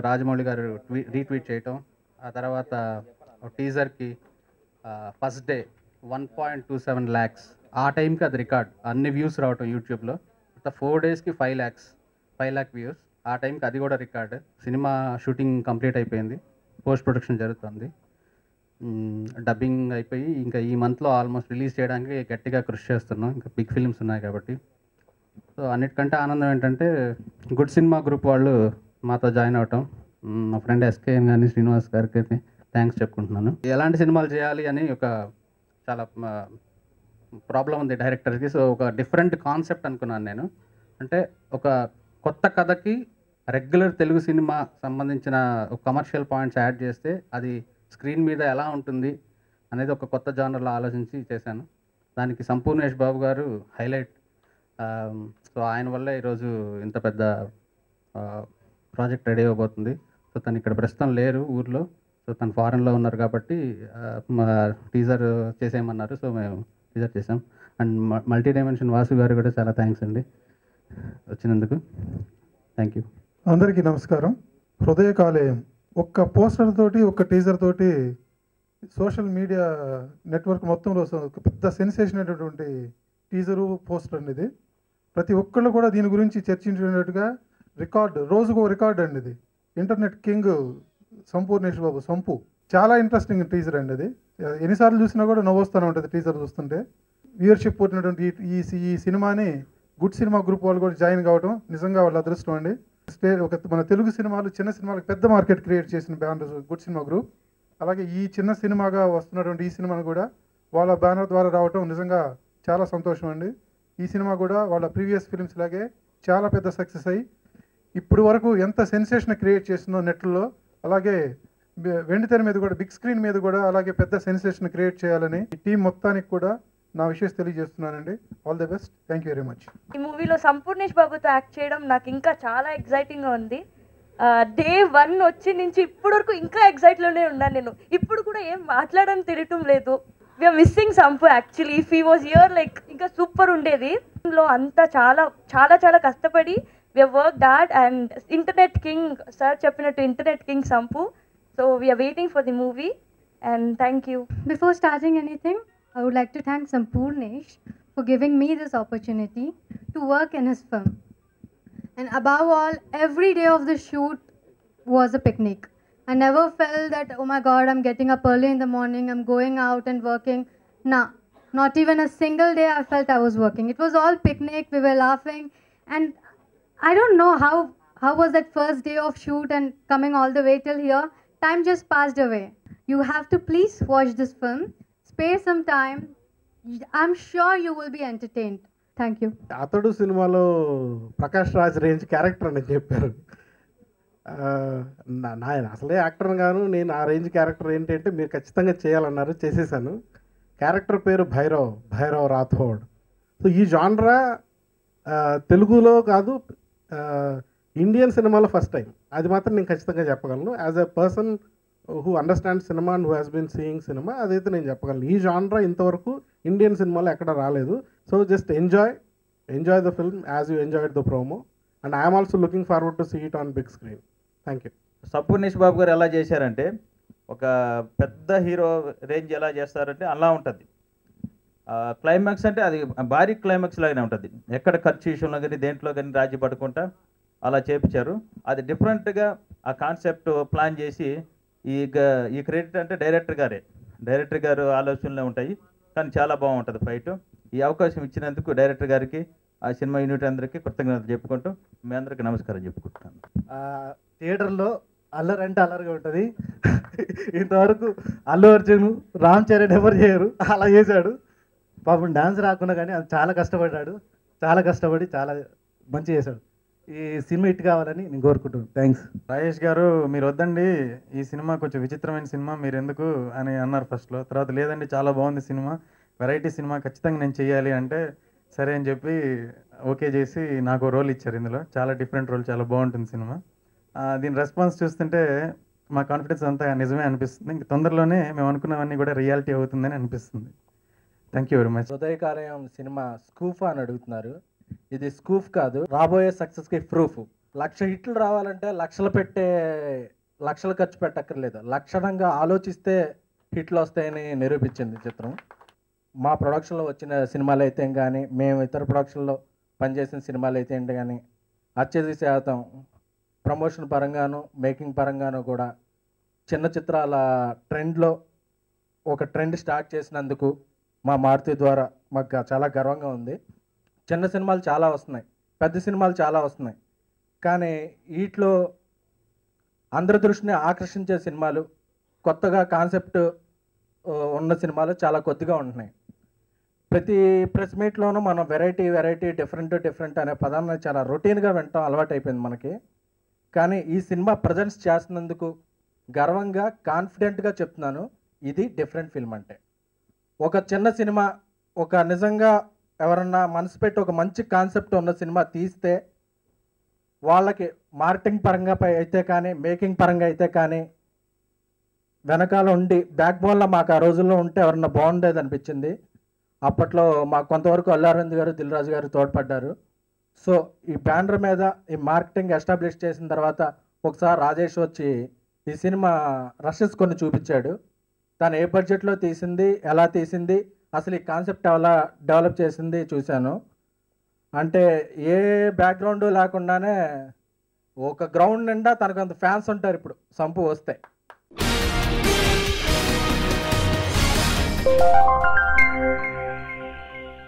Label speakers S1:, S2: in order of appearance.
S1: రాజమౌళి గారు రీట్వీట్ చేయటం. ఆ తర్వాత టీజర్కి first day one point two seven lakhs. ఆ టైంకి అది రికార్డ్. అన్ని వ్యూస్ రావటం యూట్యూబ్లో. ఫోర్ డేస్కి five lakhs five lakh views. ఆ టైంకి అది కూడా రికార్డ్. సినిమా షూటింగ్ కంప్లీట్ అయిపోయింది. పోస్ట్ ప్రొడక్షన్ జరుగుతుంది. డబ్బింగ్ అయిపోయి ఇంకా ఈ మంత్లో ఆల్మోస్ట్ రిలీజ్ చేయడానికి గట్టిగా కృషి చేస్తున్నాం. ఇంకా బిగ్ ఫిలిమ్స్ ఉన్నాయి కాబట్టి. సో అన్నిటికంటే ఆనందం ఏంటంటే గుడ్ సినిమా గ్రూప్ వాళ్ళు మాతో జాయిన్ అవటం. నా మా ఫ్రెండ్ ఎస్కేఎన్ కానీ శ్రీనివాస్ గారికి అయితే థ్యాంక్స్ చెప్పుకుంటున్నాను. ఎలాంటి సినిమాలు చేయాలి అని ఒక చాలా ప్రాబ్లం ఉంది డైరెక్టర్కి. సో ఒక డిఫరెంట్ కాన్సెప్ట్ అనుకున్నాను నేను. అంటే ఒక కొత్త కథకి రెగ్యులర్ తెలుగు సినిమా సంబంధించిన కమర్షియల్ పాయింట్స్ యాడ్ చేస్తే అది స్క్రీన్ మీద ఎలా ఉంటుంది అనేది ఒక కొత్త జానర్లో ఆలోచించి చేశాను. దానికి సంపూర్ణేష్ బాబు గారు హైలైట్. సో ఆయన వల్ల ఈరోజు ఇంత పెద్ద ప్రాజెక్ట్ రెడీ అవ్వబోతుంది సో తను ఇక్కడ ప్రస్తుతం లేరు ఊర్లో. సో తను ఫారెన్లో ఉన్నారు కాబట్టి మా టీజర్ చేసేయమన్నారు. సో మేము టీజర్ చేసాం అండ్ మల్టీ డైమెన్షన్ వాసు గారు కూడా చాలా థ్యాంక్స్ అండి వచ్చినందుకు. Thank you.
S2: అందరికీ నమస్కారం. హృదయ కాలేయం ఒక్క పోస్టర్ తోటి ఒక్క టీజర్ తోటి సోషల్ మీడియా నెట్వర్క్ మొత్తంలో ఒక పెద్ద సెన్సేషన్ అయినటువంటి టీజరు పోస్టర్ అనేది ప్రతి ఒక్కళ్ళు కూడా దీని గురించి చర్చించినట్టుగా రికార్డ్ రోజుకో రికార్డ్ అండి ఇది. Internet king Sampoornesh Babu Sampu. చాలా ఇంట్రెస్టింగ్ టీజర్ అండి అది. ఎన్నిసార్లు చూసినా కూడా నవ్వొస్తూనే ఉంటుంది టీజర్ చూస్తుంటే. వ్యూయర్షిప్ పుట్టినటువంటి ఈ- ఈ సి- ఈ సినిమాని గుడ్ సినిమా గ్రూప్ వాళ్ళు కూడా జాయిన్ కావడం నిజంగా వాళ్ళ అదృష్టం అండి. స్టే ఒక మన తెలుగు సినిమాలు చిన్న సినిమాలకు పెద్ద మార్కెట్ క్రియేట్ చేసిన బ్యానర్ గుడ్ సినిమా గ్రూప్ అలాగే ఈ చిన్న సినిమాగా వస్తున్నటువంటి ఈ సినిమాను కూడా వాళ్ళ బ్యానర్ ద్వారా రావటం నిజంగా చాలా సంతోషం అండి. ఈ సినిమా కూడా వాళ్ళ ప్రీవియస్ ఫిలిమ్స్ లాగే చాలా పెద్ద సక్సెస్ అయ్యి ఇప్పుడు వరకు ఎంత సెన్సేషన్ క్రియేట్ చేసిందో నెట్లో అలాగే వెండితెర మీద కూడా బిగ్ స్క్రీన్ మీద కూడా అలాగే పెద్ద సెన్సేషన్ క్రియేట్ చేయాలని ఈ టీం మొత్తానికి కూడా నా విషయం తెలియజేస్తున్నానండి. All the best thank you very much
S3: ఈ మూవీలో సంపూర్ణేష్ బాబుతో యాక్ట్ చేయడం నాకు ఇంకా చాలా ఎగ్జైటింగ్గా ఉంది. డే వన్ వచ్చి నుంచి ఇప్పటి వరకు ఇంకా ఎగ్జైట్లోనే ఉన్నాను నేను. ఇప్పుడు కూడా ఏం మాట్లాడని తెలియటం లేదు. We're missing Sampu actually if he was here like ఇంకా సూపర్ ఉండేది. లో అంతా చాలా చాలా చాలా కష్టపడి we have worked hard and Internet King, sir chapinattu Internet King Sampu. So we are waiting for the movie and thank you.
S4: Before starting anything, I would like to thank Sampurnesh for giving me this opportunity to work in his film. And above all, every day of the shoot was a picnic. I never felt that, oh my god, I'm getting up early in the morning, I'm going out and working. Nah, not even a single day I felt I was working. It was all picnic, we were laughing, and I don't know how, how was that first day of shoot and coming all the way till here. Time just passed away. You have to please watch this film. Spare some time. I'm sure you will be entertained. Thank you.
S5: అతడు సినిమాలో Prakash Raj range character అని చెప్పారు నాయన అసలే actor గాను నేను ఆ range character ఏంటంటే మీరు ఖచ్చితంగా చేయాలన్నారు చేసేసాను క్యారెక్టర్ పేరు భైరవ్ భైరవ్ రాథోడ్ సో ఈ జాన్రా తెలుగులో కాదు ఇండియన్ సినిమాలో ఫస్ట్ టైం అది మాత్రం నేను ఖచ్చితంగా చెప్పగలను. As a person who understand cinema and who has been seeing cinema అదైతే నేను చెప్పగలను. ఈ జాన్రా ఇంతవరకు ఇండియన్ సినిమాలో ఎక్కడ రాలేదు. So just enjoy enjoy the film as you enjoy the promo and I'm also looking forward to see it on big screen thank you
S6: Sampoornesh Babu గారు ఎలా చేశారంటే ఒక పెద్ద హీరో రేంజ్ ఎలా చేస్తారంటే అలా ఉంటుంది. క్లైమాక్స్ అంటే అది భారీ క్లైమాక్స్ లాగానే ఉంటుంది. ఎక్కడ ఖర్చు విషయంలో కానీ దేంట్లో కానీ రాజీ పడుకుంటా అలా చేపించారు. అది డిఫరెంట్గా ఆ కాన్సెప్ట్ ప్లాన్ చేసి ఈ ఈ క్రెడిట్ అంటే డైరెక్టర్ గారే. డైరెక్టర్ గారు ఆలోచనలే ఉంటాయి కానీ చాలా బాగుంటుంది ఫైట్ ఈ అవకాశం ఇచ్చినందుకు డైరెక్టర్ గారికి ఆ సినిమా యూనిట్ అందరికీ కృతజ్ఞతలు చెప్పుకుంటూ మీ అందరికీ నమస్కారం చెప్పుకుంటున్నాను.
S7: థియేటర్లో అల్లరి అంటే అల్లరిగా ఉంటుంది. ఇంతవరకు అల్లు అర్జున్ రామ్ చరణ్ ఎవరు చేయరు? అలా చేశాడు. పాపం డాన్స్ రాకుండా కానీ అది చాలా కష్టపడ్డాడు. చాలా కష్టపడి చాలా మంచి చేశాడు. ఈ సినిమా హిట్ కావాలని నేను కోరుకుంటున్నాను. థ్యాంక్స్.
S8: రాజేష్ గారు మీరు వద్దండి. ఈ సినిమా కొంచెం విచిత్రమైన సినిమా మీరు ఎందుకు అని అన్నారు ఫస్ట్లో తర్వాత లేదండి చాలా బాగుంది సినిమా. వెరైటీ సినిమా ఖచ్చితంగా నేను చేయాలి అంటే సరే అని చెప్పి ఓకే చేసి నాకు రోల్ ఇచ్చారు ఇందులో. చాలా డిఫరెంట్ రోల్ చాలా బాగుంటుంది సినిమా. దీని రెస్పాన్స్ చూస్తుంటే మా కాన్ఫిడెన్స్ అంతా నిజమే అనిపిస్తుంది. ఇంక తొందరలోనే మేము అనుకున్నవన్నీ కూడా రియాలిటీ అవుతుందని అనిపిస్తుంది. థ్యాంక్ యూ వెరీ మచ్
S9: హృదయకార్యం సినిమా స్కూఫ్ అని అడుగుతున్నారు. ఇది స్కూఫ్ కాదు రాబోయే సక్సెస్కి ప్రూఫ్ లక్ష హిట్లు రావాలంటే లక్షలు పెట్టే లక్షలు ఖర్చు పెట్టక్కర్లేదు. లక్షణంగా ఆలోచిస్తే హిట్లు వస్తాయని నిరూపించింది చిత్రం. మా ప్రొడక్షన్లో వచ్చిన సినిమాలు అయితే కానీ మేము ఇతర ప్రొడక్షన్లో పనిచేసిన సినిమాలు అయితే ఏంటి కానీ అత్యధిక శాతం ప్రమోషన్ పరంగాను మేకింగ్ పరంగాను కూడా చిన్న చిత్రాల ట్రెండ్లో ఒక ట్రెండ్ స్టార్ట్ చేసినందుకు మా మారుతి ద్వారా మాకు చాలా గర్వంగా ఉంది. చిన్న సినిమాలు చాలా వస్తున్నాయి. పెద్ద సినిమాలు చాలా వస్తున్నాయి. కానీ వీటిలో అందరి దృష్టిని ఆకర్షించే సినిమాలు కొత్తగా కాన్సెప్ట్ ఉన్న సినిమాలు చాలా కొద్దిగా ఉంటున్నాయి. ప్రతి ప్రెస్ మీట్లోనూ మనం వెరైటీ వెరైటీ డిఫరెంట్ డిఫరెంట్ అనే పదాన్ని చాలా రొటీన్గా వింటాం అలవాటు అయిపోయింది మనకి. కానీ ఈ సినిమా ప్రజెంట్స్ చేస్తున్నందుకు గర్వంగా కాన్ఫిడెంట్గా చెప్తున్నాను ఇది డిఫరెంట్ ఫిల్మ్ అంటే. ఒక చిన్న సినిమా ఒక నిజంగా ఎవరన్నా మనసు పెట్టి ఒక మంచి కాన్సెప్ట్ ఉన్న సినిమా తీస్తే వాళ్ళకి మార్కెటింగ్ పరంగా పై అయితే కానీ మేకింగ్ పరంగా అయితే కానీ వెనకాల ఉండి బ్యాక్ బోన్లో మాకు ఆ రోజుల్లో ఉంటే ఎవరన్నా బాగుండేది అనిపించింది. అప్పట్లో మాకు కొంతవరకు అల్లారవింద్ గారు దిల్రాజు గారు తోడ్పడ్డారు. సో ఈ బ్యానర్ మీద ఈ మార్కెటింగ్ ఎస్టాబ్లిష్ చేసిన తర్వాత ఒకసారి రాజేష్ వచ్చి ఈ సినిమా రషెస్ కొన్ని చూపించాడు. తను ఏ బడ్జెట్లో తీసింది ఎలా తీసింది అసలు ఈ కాన్సెప్ట్ ఎలా డెవలప్ చేసింది చూశాను. అంటే ఏ బ్యాక్గ్రౌండ్ లేకుండానే ఒక గ్రౌండ్ నిండా తనకు అంత ఫ్యాన్స్ ఉంటారు ఇప్పుడు సంపు వస్తే.